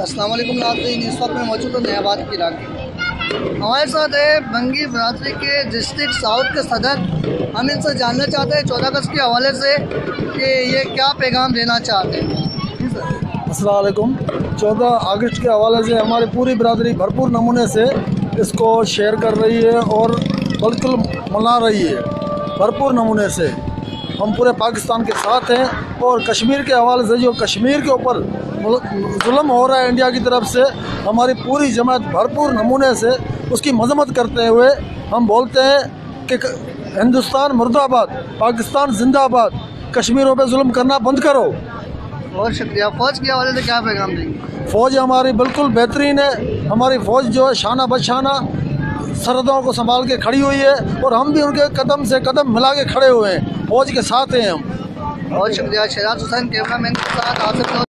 السلام علیکم ناظرین، اس وقت میں موجود ہوں نیا آباد کے علاقے ہمارے ساتھ ہے بنگی برادری کے ڈسٹرکٹ ساؤتھ کے صدر۔ ہم ان سے جاننا چاہتے ہیں، چودہ اگست کے حوالے سے کہ یہ کیا پیغام دینا چاہتے ہیں۔ جی سر۔ السلام علیکم۔ چودہ اگست کے حوالے سے ہماری پوری برادری بھرپور نمونے سے اس کو شیئر کر رہی ہے اور بالکل منا رہی ہے۔ بھرپور نمونے سے۔ ہم پورے پاکستان کے ساتھ ہیں اور کشمیر کے حوالے سے جو کشمیر کے اوپر ظلم ہو رہا ہے انڈیا کی طرف سے ہماری پوری جماعت بھرپور نمونے سے اس کی مذمت کرتے ہوئے ہم بولتے ہیں کہ ہندوستان مرد آباد پاکستان زندہ آباد کشمیروں پہ ظلم کرنا بند کرو۔ بہت شکریہ۔ فوج کے حوالے سے کیا پیغام دیں گے؟ فوج ہماری بالکل بہترین ہے۔ ہماری فوج جو ہے شانہ بشانہ سرحدوں کو سنبھال کے کھڑی ہوئی ہے اور ہم بھی ان کے قدم سے قدم ملا کے کھڑے ہوئے ہیں۔ فوج کے ساتھ ہیں ہم۔ بہت شکریہ، شہزاد حسین، کیمرہ مین کے ساتھ آصف